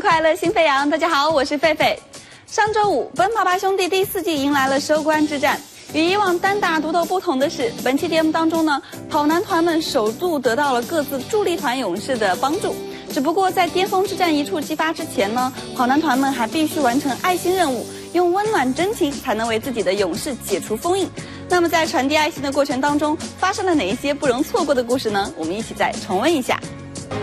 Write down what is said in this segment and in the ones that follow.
快乐心飞扬，大家好，我是狒狒。上周五，《奔跑吧兄弟》第四季迎来了收官之战。与以往单打独斗不同的是，本期节目当中呢，跑男团们首度得到了各自助力团勇士的帮助。只不过在巅峰之战一触即发之前呢，跑男团们还必须完成爱心任务，用温暖真情才能为自己的勇士解除封印。那么在传递爱心的过程当中，发生了哪一些不容错过的故事呢？我们一起再重温一下。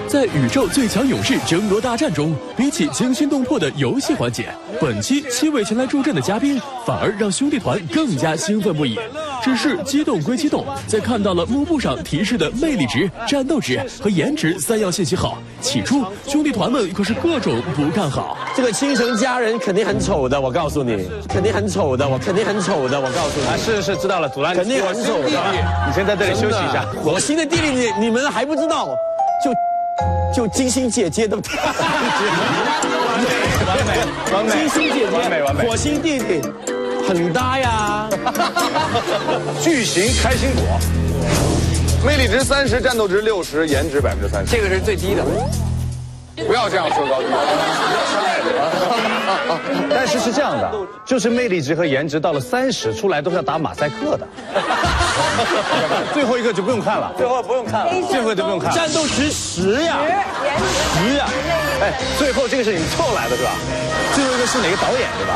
在宇宙最强勇士争夺大战中，比起惊心动魄的游戏环节，本期七位前来助阵的嘉宾反而让兄弟团更加兴奋不已。只是激动归激动，在看到了幕布上提示的魅力值、战斗值和颜值三样信息后，起初兄弟团们可是各种不看好。这个倾城佳人肯定很丑的，我告诉你，肯定很丑的，我肯定很丑的，我告诉你。啊，是是，知道了，阻拦肯定很丑的。你先在这里休息一下。我新的弟弟，你你们还不知道，就。就金星姐姐的，完美完美完美，金星姐姐完美完美，火星弟弟很搭呀，巨型开心果，魅力值三十，战斗值六十，颜值百分之三十，这个是最低的。不要这样说高低。但是是这样的，就是魅力值和颜值到了三十出来都是要打马赛克的。最后一个就不用看了，最后不用看了，最后就不用看了。战斗值十呀，十呀，哎，最后这个是你凑来的是吧？最后一个是哪个导演对吧？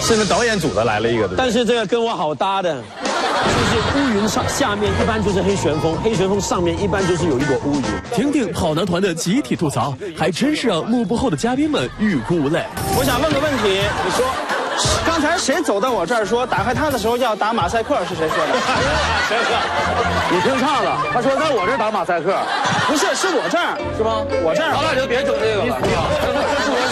是那导演组的来了一个，但是这个跟我好搭的。就是乌云上下面一般就是黑旋风，黑旋风上面一般就是有一朵乌云。听听跑男团的集体吐槽，还真是让幕布后的嘉宾们欲哭无泪。我想问个问题，你说，刚才谁走到我这儿说打开他的时候要打马赛克？是谁说的？谁说？你听岔了，他说在我这儿打马赛克，不是，是我这儿，是吗？我这儿。好了，你就别整这个了。这是我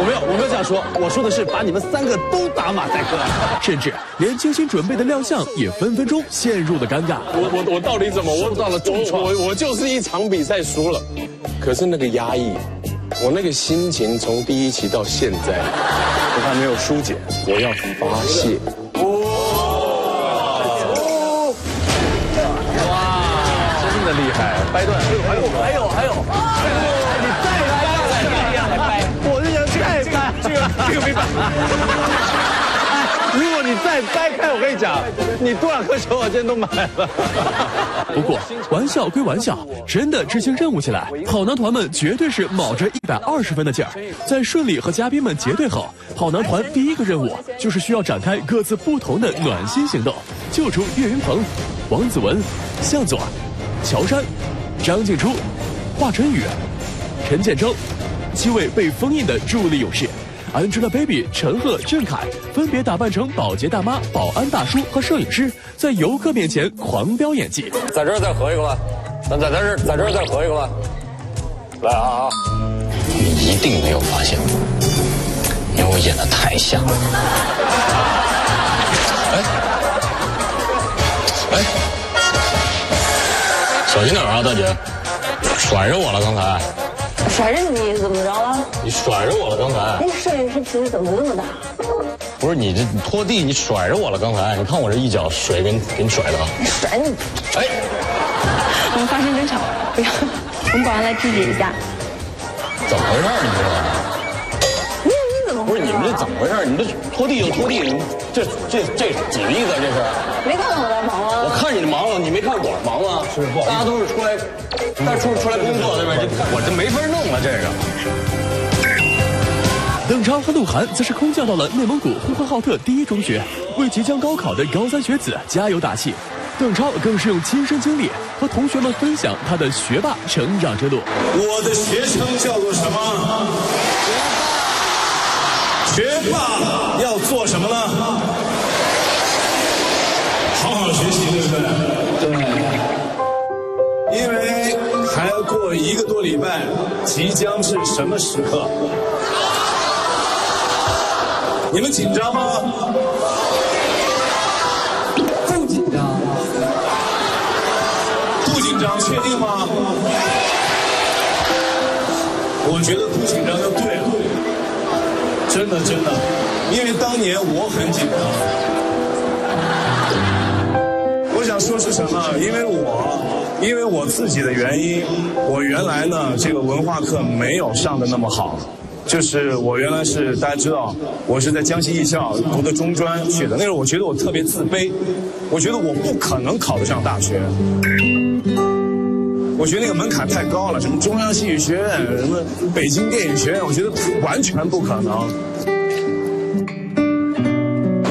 我没有，我没有这样说，我说的是把你们三个都打马赛克，甚至连精心准备的亮相也分分钟陷入了尴尬。我我我到底怎么？我到了重创，我我就是一场比赛输了，可是那个压抑，我那个心情从第一期到现在，我还没有疏解，我要发泄。哇，真的厉害，掰断，还有还有还有。这个没办法。如果你，多少颗球我今天都买了。不过玩笑归玩笑，真的执行任务起来，跑男团们绝对是卯着一百二十分的劲儿。在顺利和嘉宾们结对后，跑男团第一个任务就是需要展开各自不同的暖心行动，救出岳云鹏、王子文、向佐、乔杉、张静初、华晨宇、陈建州七位被封印的助力勇士。Angelababy、陈赫、郑恺分别打扮成保洁大妈、保安大叔和摄影师，在游客面前狂飙演技。在这儿再合一个吧，咱在这儿在这儿再合一个吧。来啊啊！你一定没有发现我，因为我演的太像了。哎哎，小心点啊，大姐，甩着我了刚才。甩着你怎么着了？你甩着我了刚才。那摄影师脾气怎么那么大？不是你这拖地，你甩着我了刚才。你看我这一脚水给你给你甩的。甩你！哎，我们发生争吵，不要，我们保安来制止一下。怎么回事？你知道吗？你你怎么？不是你们这怎么回事？你这拖地就拖地，这这这几个意思？这是？没看到我在忙吗？我看你忙了，你没看我忙吗？是不？大家都是出来。但出出来工作对吧？我这没法弄了，这个。邓超和鹿晗则是空降到了内蒙古呼和浩特第一中学，为即将高考的高三学子加油打气。邓超更是用亲身经历和同学们分享他的学霸成长之路。我的学称叫做什么？学 霸要做什么呢？好好学习，对不对？对。因为还要过一个多礼拜，即将是什么时刻？你们紧张吗？不紧张。不紧张，确定吗？我觉得不紧张就对了，真的真的，因为当年我很紧张。我想说是什么？因为我。因为我自己的原因，我原来呢这个文化课没有上的那么好，就是我原来是大家知道，我是在江西艺校读的中专去的，那时候我觉得我特别自卑，我觉得我不可能考得上大学。我觉得那个门槛太高了，什么中央戏剧学院，什么北京电影学院，我觉得完全不可能。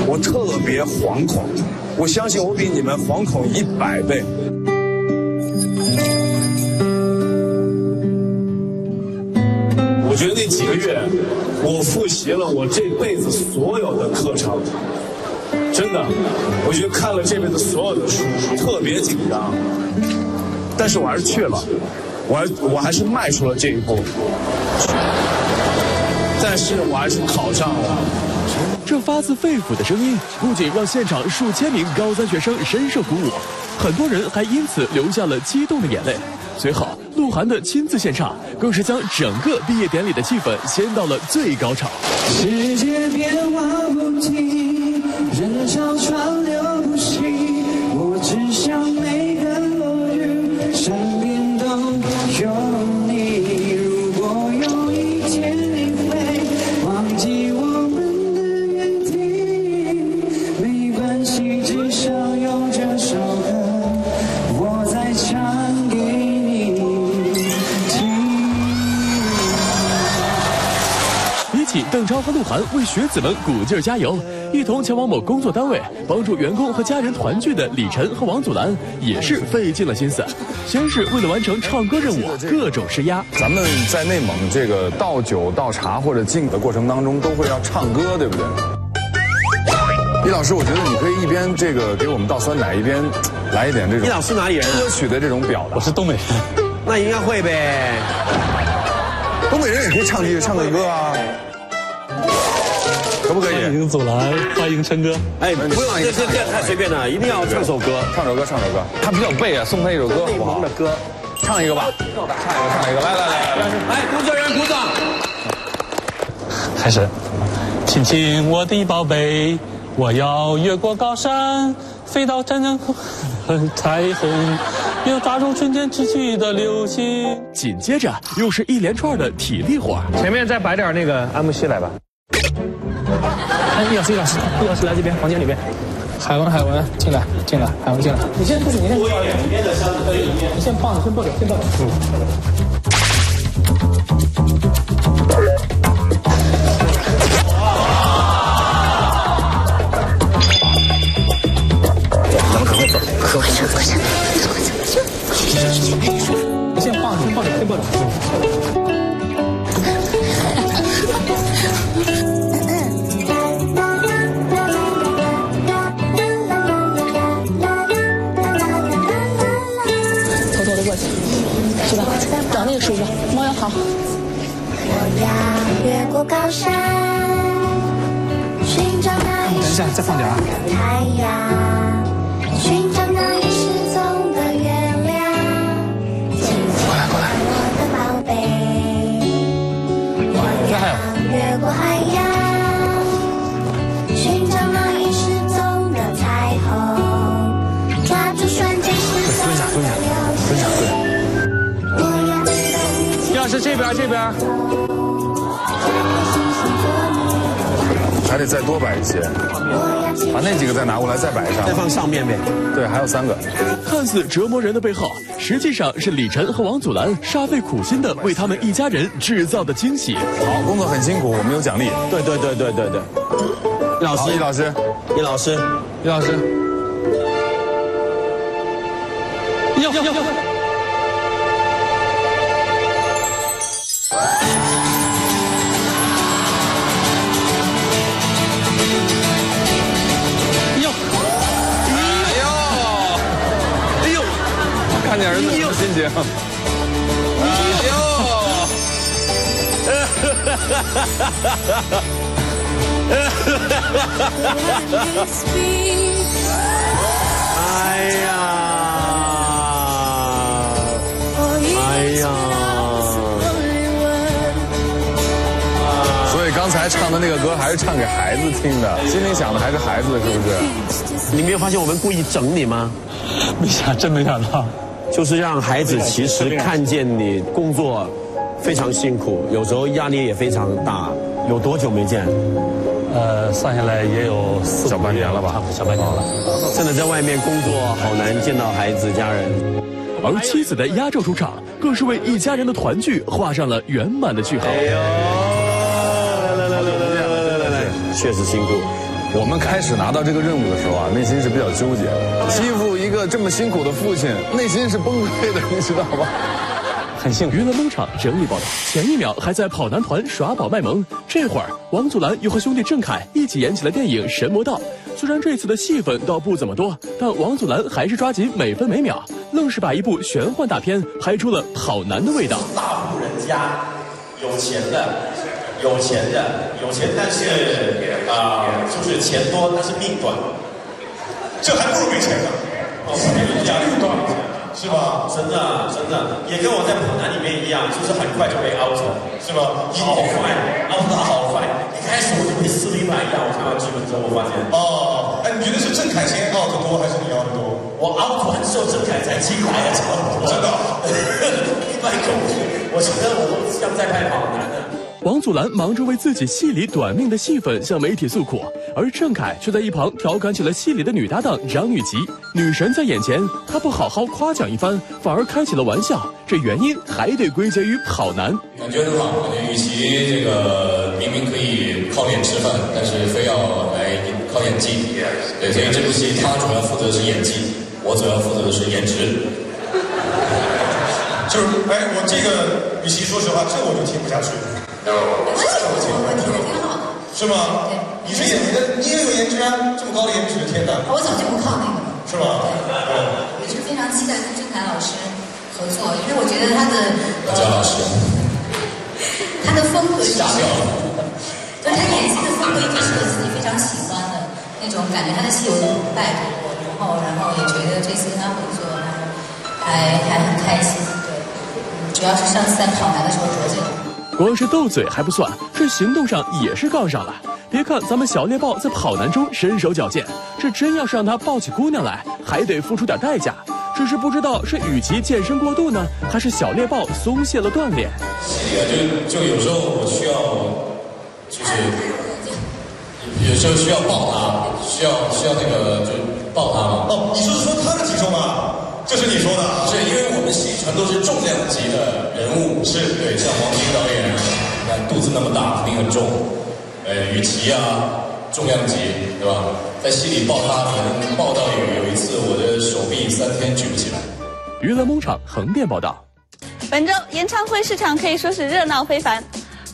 我特别惶恐，我相信我比你们惶恐一百倍。我觉得那几个月，我复习了我这辈子所有的课程，真的，我觉得看了这辈子所有的书，特别紧张。但是我还是去了，我还我还是迈出了这一步，但是我还是考上了。这发自肺腑的声音，不仅让现场数千名高三学生深受鼓舞，很多人还因此流下了激动的眼泪。随后，鹿晗的亲自献唱，更是将整个毕业典礼的气氛掀到了最高潮。世界变邓超和鹿晗为学子们鼓劲儿加油，一同前往某工作单位帮助员工和家人团聚的李晨和王祖蓝也是费尽了心思。先是为了完成唱歌任务，各种施压。咱们在内蒙这个倒酒、倒茶或者敬的过程当中，都会要唱歌，对不对？李老师，我觉得你可以一边这个给我们倒酸奶，一边来一点这种。李老师哪里人啊歌曲的这种表达。我是东北人。那应该会呗。东北人也可以唱几唱个歌啊，可不可以？欢迎祖蓝，欢迎琛哥。哎，不用，这这这太随便了，一定要唱首歌，唱首歌，唱首歌。他比较背啊，送他一首歌好不好？的歌，唱一个吧，唱一个，唱一个，来来来来来。哎，工作人员鼓掌。开始，亲亲我的宝贝，我要越过高山，飞到真正彩虹，要抓住春天逝去的流星。紧接着又是一连串的体力活儿。前面再摆点那个安慕希来吧。哎，易老师，易老师，易老师来这边房间里面。海文，海文，进来，进来，海文进来。你先出去，你先。你先放着，先抱着，先抱着。嗯。咱们赶快走，走，快点，快点，你先抱着，先抱着，先抱着。那个叔叔，猫要好。我要越过高山，寻找那一等一下，再放点啊。太阳，寻边这边，还得再多摆一些，把那几个再拿过来，再摆上，再放上面呗。对，还有三个。看似折磨人的背后，实际上是李晨和王祖蓝煞费苦心的为他们一家人制造的惊喜。好，工作很辛苦，我们有奖励。对对对对对对。易老师，易老师，易老师，易老师。要要要。子什么心情？哎哎呀，哎呀，所以刚才唱的那个歌还是唱给孩子听的，心里想的还是孩子，是不是？你没有发现我们故意整你吗？没想，真没想到。就是让孩子其实看见你工作非常辛苦，有时候压力也非常大。有多久没见？呃，算下来也有四小半年了吧差不多小半年了。真的在外面工作好难见到孩子家人。而妻子的压轴出场，更是为一家人的团聚画上了圆满的句号。哎呦，来来来来来来来来，确实辛苦。我们开始拿到这个任务的时候啊，内心是比较纠结。欺负一个这么辛苦的父亲，内心是崩溃的，你知道吗？很幸娱乐农场整理报道，前一秒还在跑男团耍宝卖萌，这会儿王祖蓝又和兄弟郑恺一起演起了电影《神魔道》。虽然这次的戏份倒不怎么多，但王祖蓝还是抓紧每分每秒，愣是把一部玄幻大片拍出了跑男的味道。大户人家，有钱的，有钱的，有钱，但是啊、就是钱多，但是命短。这还不如没钱呢。哦，压力短，是吧？真的，真的，也跟我在跑男里面一样，就是很快就被 out 了，是吧？好快，out 的好快。一开始我就被四零百一样，我看到剧本之后，我发现。哦，哎，你觉得是郑恺先 out 多，还是你 out 多？我 out 完之后，郑恺才进来的，差不多。真的，一百公里，我觉得我都像在拍跑男呢。王祖蓝忙着为自己戏里短命的戏份向媒体诉苦，而郑恺却在一旁调侃起了戏里的女搭档张雨绮。女神在眼前，他不好好夸奖一番，反而开起了玩笑。这原因还得归结于跑男。感觉很好，感觉与其这个明明可以靠脸吃饭，但是非要来靠演技，对，所以这部戏他主要负责的是演技，我主要负责的是颜值。就是，哎，我这个，与其说实话，这我就听不下去。为什么我听着挺好的？是吗？对，你是演你的，你也有颜值啊，这么高的颜值，天哪！我早就不靠那个了。是吗？我是非常期待跟郑恺老师合作，因为我觉得他的焦老师，他的风格吓掉了。就是他演戏的风格一直是我自己非常喜欢的那种感觉，他的戏我都带过，然后然后也觉得这次跟他合作还还很开心，对，嗯主要是上次在跑男的时候得罪了。光是斗嘴还不算，这行动上也是杠上了。别看咱们小猎豹在跑男中身手矫健，这真要是让他抱起姑娘来，还得付出点代价。只是不知道是与其健身过度呢，还是小猎豹松懈了锻炼。就就有时候我需要，就是有时候需要抱他，需要需要那个就抱他嘛。哦，你是说他的体重吗？这是你说的啊？是因为我们戏全都是重量级的人物，是对，像王晶导演，你看肚子那么大，肯定很重。呃，雨琦啊，重量级，对吧？在戏里抱他，可能抱到有有一次我的手臂三天举不起来。娱乐农场横店报道。本周演唱会市场可以说是热闹非凡。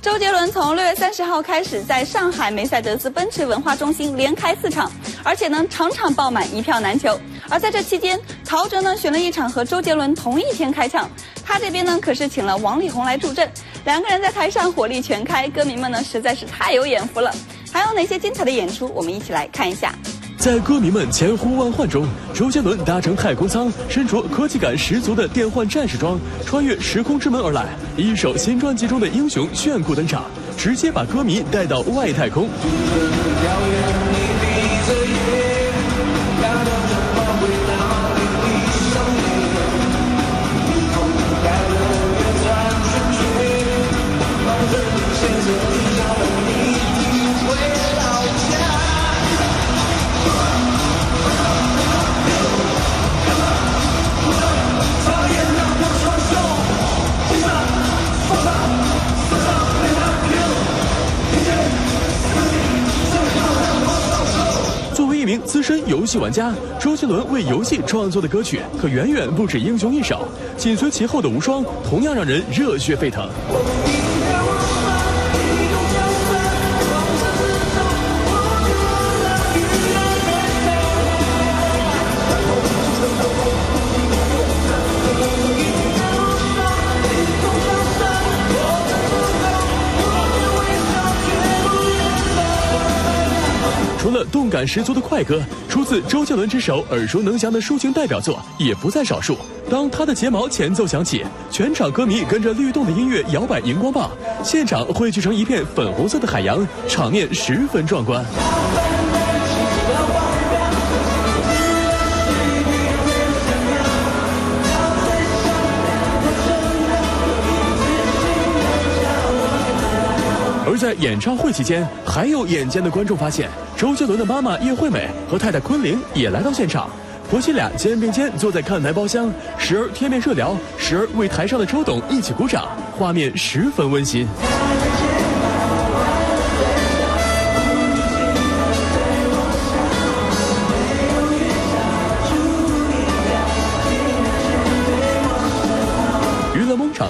周杰伦从六月三十号开始在上海梅赛德斯奔驰文化中心连开四场，而且呢场场爆满，一票难求。而在这期间，陶喆呢选了一场和周杰伦同一天开唱，他这边呢可是请了王力宏来助阵，两个人在台上火力全开，歌迷们呢实在是太有眼福了。还有哪些精彩的演出，我们一起来看一下。在歌迷们千呼万唤中，周杰伦搭乘太空舱，身着科技感十足的电幻战士装，穿越时空之门而来，一首新专辑中的英雄炫酷登场，直接把歌迷带到外太空。游戏玩家，周杰伦为游戏创作的歌曲可远远不止《英雄》一首，紧随其后的《无双》同样让人热血沸腾。动感十足的快歌，出自周杰伦之手耳熟能详的抒情代表作也不在少数。当他的睫毛前奏响起，全场歌迷跟着律动的音乐摇摆荧光棒，现场汇聚成一片粉红色的海洋，场面十分壮观。在演唱会期间，还有眼尖的观众发现，周杰伦的妈妈叶惠美和太太昆凌也来到现场，婆媳俩肩并肩坐在看台包厢，时而贴面热聊，时而为台上的周董一起鼓掌，画面十分温馨。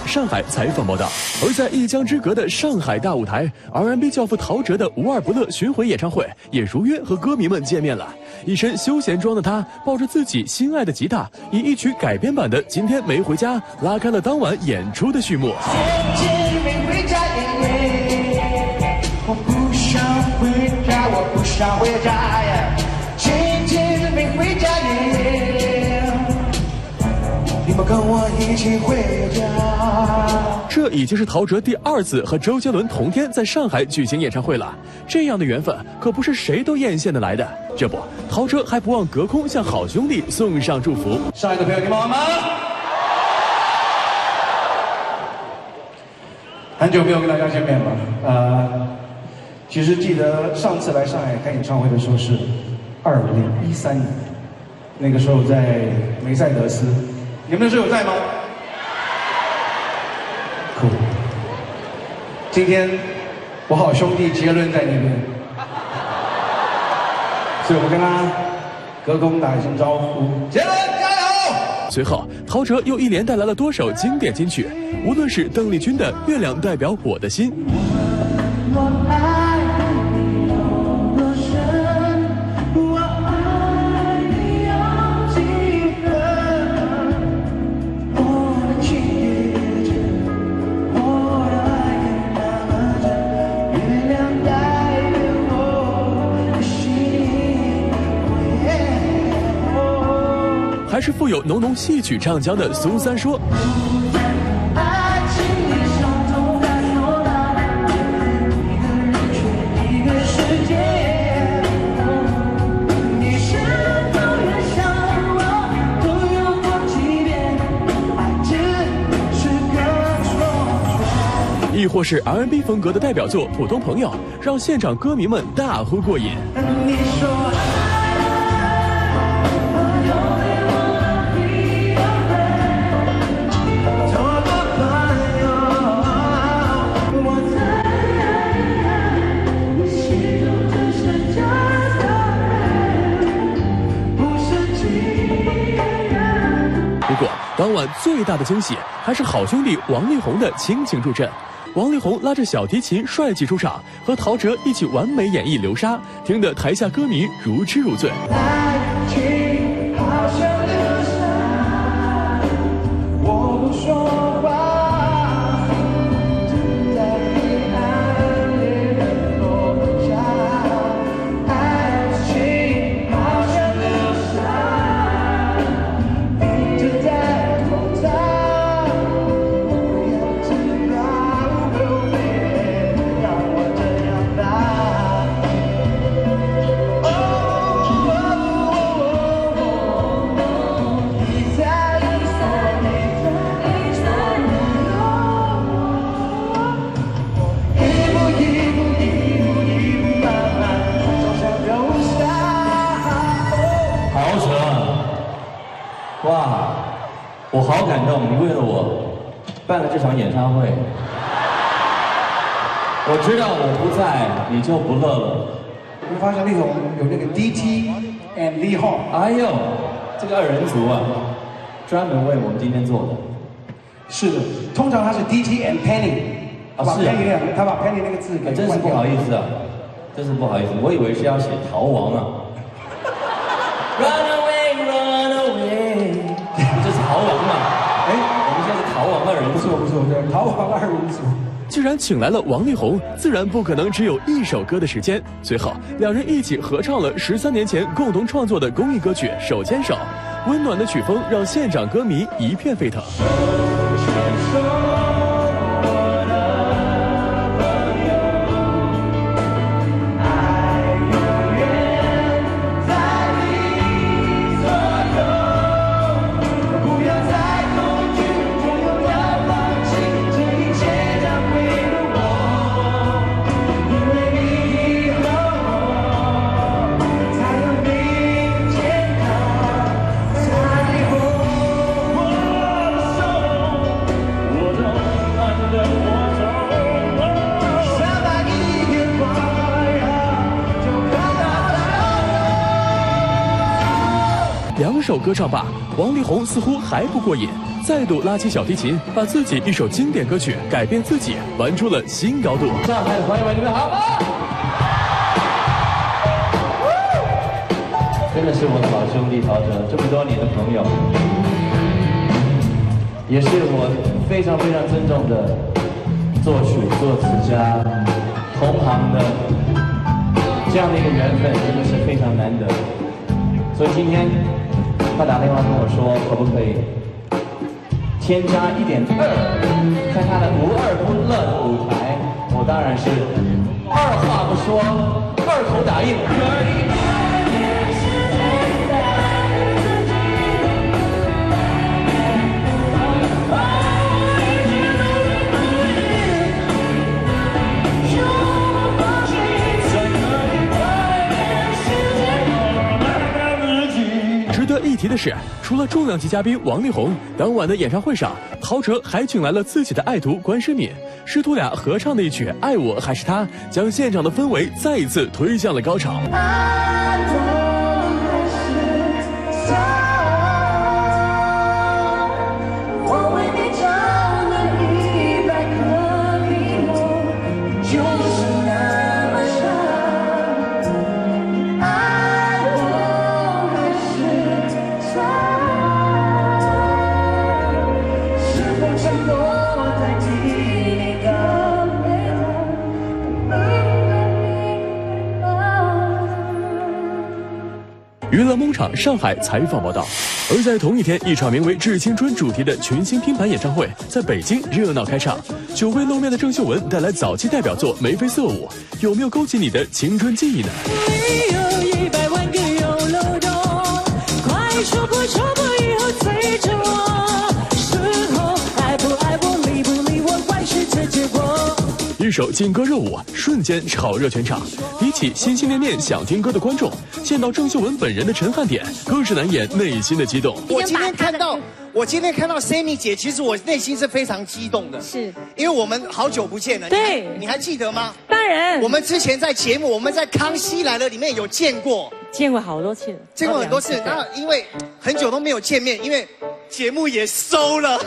上海采访报道，而在一江之隔的上海大舞台，R&B 教父陶喆的无二不乐巡回演唱会也如约和歌迷们见面了。一身休闲装的他，抱着自己心爱的吉他，以一曲改编版的《今天没回家》拉开了当晚演出的序幕。我不想回家，我不想回家呀！跟我一起回家。这已经是陶喆第二次和周杰伦同天在上海举行演唱会了，这样的缘分可不是谁都艳羡的来的。这不，陶喆还不忘隔空向好兄弟送上祝福。上海的朋友，你们好吗？很久没有跟大家见面了，呃，其实记得上次来上海开演唱会的时候是二零一三年，那个时候在梅赛德斯，你们那时候有在吗？酷。今天我好兄弟杰伦在那边，所以我跟他隔空打一声招呼，杰伦加油！随后，陶喆又一连带来了多首经典金曲，无论是邓丽君的《月亮代表我的心》，是富有浓浓戏曲唱腔的苏三说。亦或是 R N B 风格的代表作《普通朋友》，让现场歌迷们大呼过瘾。最大的惊喜还是好兄弟王力宏的倾情助阵。王力宏拉着小提琴帅气出场，和陶喆一起完美演绎《流沙》，听得台下歌迷如痴如醉。场演唱会。我知道我不在，你就不乐了。你会发现力宏有那个 DT and Lee Hong，哎呦，这个二人组啊，专门为我们今天做的。是的，通常他是 DT and Penny，他把啊是啊 Penny 两个，他把 Penny 那个字给哎真是不好意思啊，真是不好意思，我以为是要写逃亡啊。不错不错，对，逃亡二人组。既然请来了王力宏，自然不可能只有一首歌的时间。随后，两人一起合唱了十三年前共同创作的公益歌曲《手牵手》，温暖的曲风让现场歌迷一片沸腾。首歌唱罢，王力宏似乎还不过瘾，再度拉起小提琴，把自己一首经典歌曲改变自己，玩出了新高度。上海的朋友们，你们好？真的是我的好兄弟陶喆，这么多年的朋友，也是我非常非常尊重的作曲作词家，同行的这样的一个缘分，真的是非常难得。所以今天他打电话跟我说，可不可以添加一点二，在他的不二不乐的舞台，我当然是二话不说，二口答应。提的是，除了重量级嘉宾王力宏，当晚的演唱会上，陶喆还请来了自己的爱徒关诗敏，师徒俩合唱的一曲《爱我还是他》，将现场的氛围再一次推向了高潮。梦场上海采访报道。而在同一天，一场名为《致青春》主题的群星拼盘演唱会在北京热闹开场。久未露面的郑秀文带来早期代表作《眉飞色舞》，有没有勾起你的青春记忆呢？首劲歌热舞，瞬间炒热全场。比起心心念念想听歌的观众，见到郑秀文本人的陈汉典，更是难掩内心的激动。我今天看到，我今天看到 Sammy 姐，其实我内心是非常激动的，是因为我们好久不见了。对你还，你还记得吗？当然我们之前在节目，我们在《康熙来了》里面有见过，见过好多次，见过很多次。那因为很久都没有见面，因为节目也收了。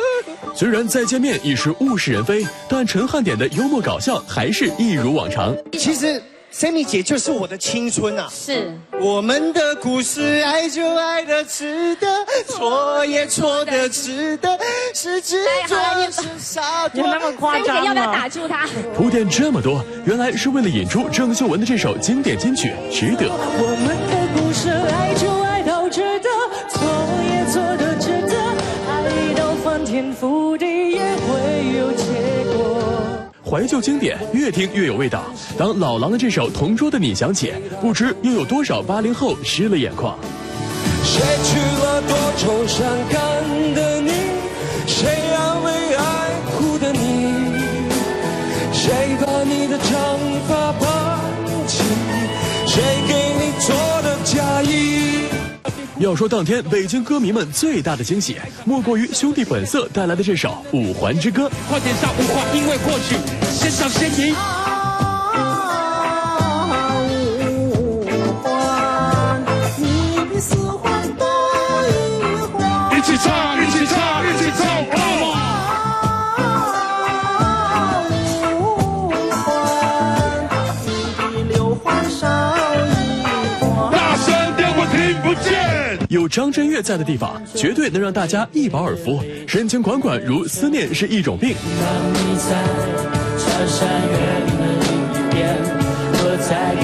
虽然再见面已是物是人非，但陈汉典的幽默搞笑还是一如往常。其实 Sammy 姐就是我的青春啊！是我们的故事，爱就爱的值得，错也错的值得，是执着是洒脱。有那么夸张吗要不要打住他？铺垫这么多，原来是为了引出郑秀文的这首经典金曲《值得》。我们的故事，爱就爱到值得，翻天覆地也会有结果。怀旧经典越听越有味道。当老狼的这首《同桌的你》响起，不知又有多少八零后湿了眼眶。谁去了多愁善感的你？要说当天北京歌迷们最大的惊喜，莫过于兄弟本色带来的这首《五环之歌》。快点上五环，因为或许先上先赢。有张震岳在的地方，绝对能让大家一饱耳福，深情款款如思念是一种病。当你在穿山越岭的另一边，我在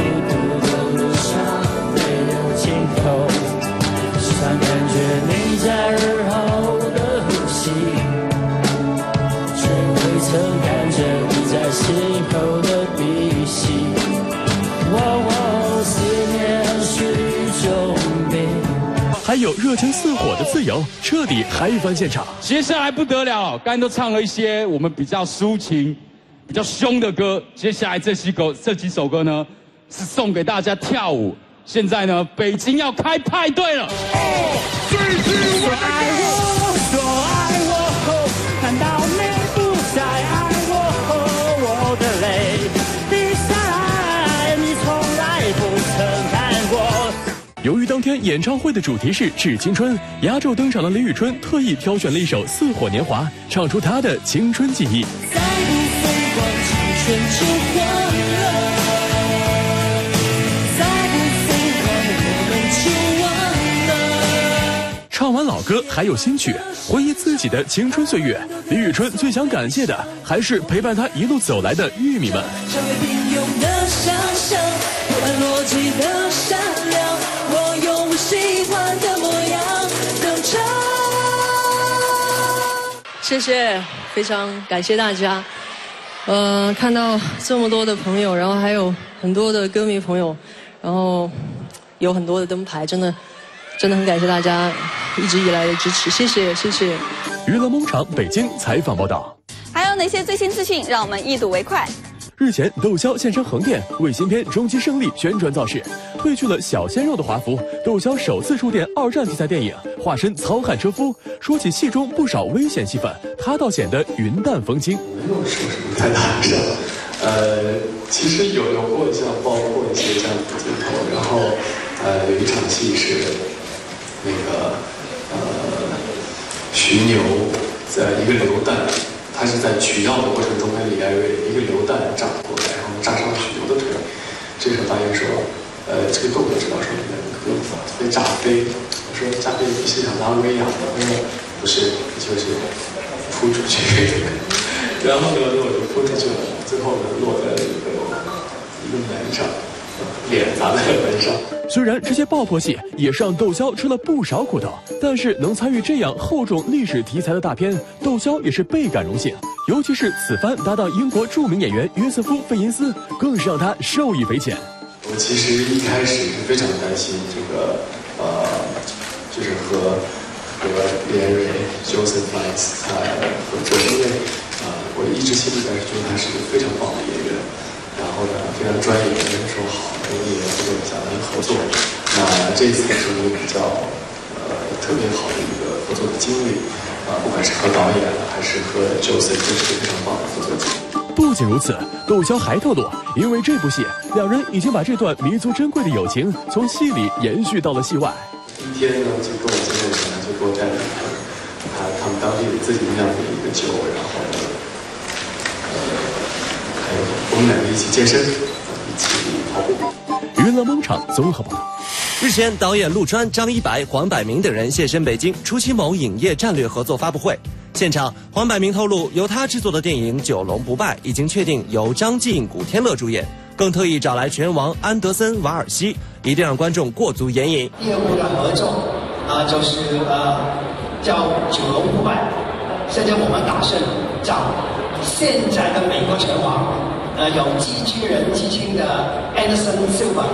热情似火的自由彻底嗨翻现场，接下来不得了，刚都唱了一些我们比较抒情比较凶的歌，接下来这些歌，这几首歌呢，是送给大家跳舞，现在呢，北京要开派对了。哦，最最。当天演唱会的主题是致青春，压轴登场的李宇春特意挑选了一首《似火年华》，唱出她的青春记忆。唱完老歌，还有新曲，回忆自己的青春岁月。李宇春最想感谢的，还是陪伴她一路走来的玉米们。成为平庸的想象，不按逻辑的善良，我用我喜欢的模样登场。谢谢，非常感谢大家。呃，看到这么多的朋友，然后还有很多的歌迷朋友，然后有很多的灯牌，真的，真的很感谢大家一直以来的支持，谢谢，谢谢。娱乐梦场北京采访报道。还有哪些最新资讯？让我们一睹为快。日前，窦骁现身横店为新片《终极胜利》宣传造势，褪去了小鲜肉的华服，窦骁首次出演二战题材电影，化身糙汉车夫。说起戏中不少危险戏份，他倒显得云淡风轻。没有说什么太大的事，呃，其实有有过像包括一些这样的镜头，然后呃有一场戏是那个呃徐牛在一个榴弹，他是在取药的过程中跟李艾瑞一个榴弹炸过来，然后炸伤了许牛的腿。这时候导演说，呃，这个豆豆知道说你的胳膊被炸飞，我说炸飞不是想拉威亚的，他说不是，就是扑出去。然后呢，我就扑出去了，最后呢落在一个一个门上，脸砸在门上。虽然这些爆破戏也是让窦骁吃了不少苦头，但是能参与这样厚重历史题材的大片，窦骁也是倍感荣幸。尤其是此番搭档英国著名演员约瑟夫·费因斯，更是让他受益匪浅。我其实一开始是非常担心这个，呃，就是和和连瑞 Joseph Fiennes 他合作，因为呃，我一直心里边是觉得他是一个非常棒的演员，然后呢非常专业，跟人说好，跟演员这种想来合作。那这一次是一个比较呃特别好的一个合作的经历，啊、不管是和导演还是和 Joseph，都是非常棒的合作经历。不仅如此，窦骁还透露，因为这部戏，两人已经把这段弥足珍贵的友情从戏里延续到了戏外。第一天呢，就跟我见面前就给我带了一瓶他他们当地自己酿的一个酒，然后呢，呃，还有我们两个一起健身。娱乐梦场综合报道。日前，导演陆川、张一白、黄百鸣等人现身北京出席某影业战略合作发布会。现场，黄百鸣透露，由他制作的电影《九龙不败》已经确定由张晋、古天乐主演，更特意找来拳王安德森·瓦尔西，一定让观众过足眼瘾。业务的合作啊，就是呃叫九龙不败。现在我们打算找现在的美国拳王，呃有机器人基金的 Anderson Silva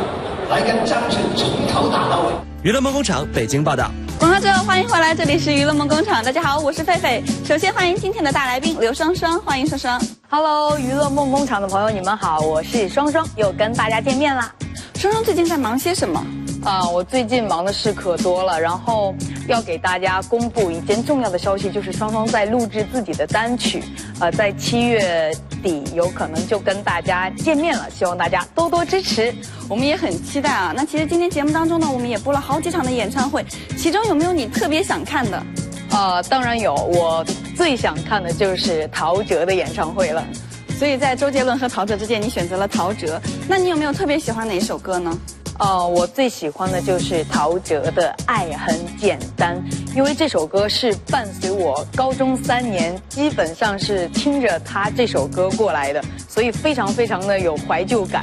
来跟张晨从头打到尾。娱乐梦工厂北京报道。广告之后，欢迎回来，这里是娱乐梦工厂。大家好，我是狒狒。首先欢迎今天的大来宾刘双双，欢迎双双。Hello，娱乐梦工厂的朋友，你们好，我是双双，又跟大家见面啦。双双最近在忙些什么？啊、我最近忙的事可多了，然后要给大家公布一件重要的消息，就是双双在录制自己的单曲，呃，在七月底有可能就跟大家见面了，希望大家多多支持。我们也很期待啊。那其实今天节目当中呢，我们也播了好几场的演唱会，其中有没有你特别想看的？呃，当然有，我最想看的就是陶喆的演唱会了。所以在周杰伦和陶喆之间，你选择了陶喆。那你有没有特别喜欢哪一首歌呢？呃，我最喜欢的就是陶喆的《爱很简单》，因为这首歌是伴随我高中三年，基本上是听着他这首歌过来的，所以非常非常的有怀旧感。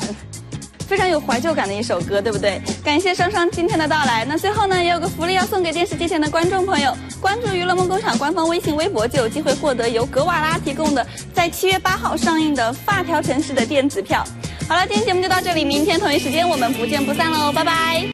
非常有怀旧感的一首歌，对不对？感谢双双今天的到来。那最后呢，也有个福利要送给电视机前的观众朋友，关注娱乐梦工厂官方微信、微博，就有机会获得由格瓦拉提供的在七月八号上映的《发条城市》的电子票。好了，今天节目就到这里，明天同一时间我们不见不散喽，拜拜。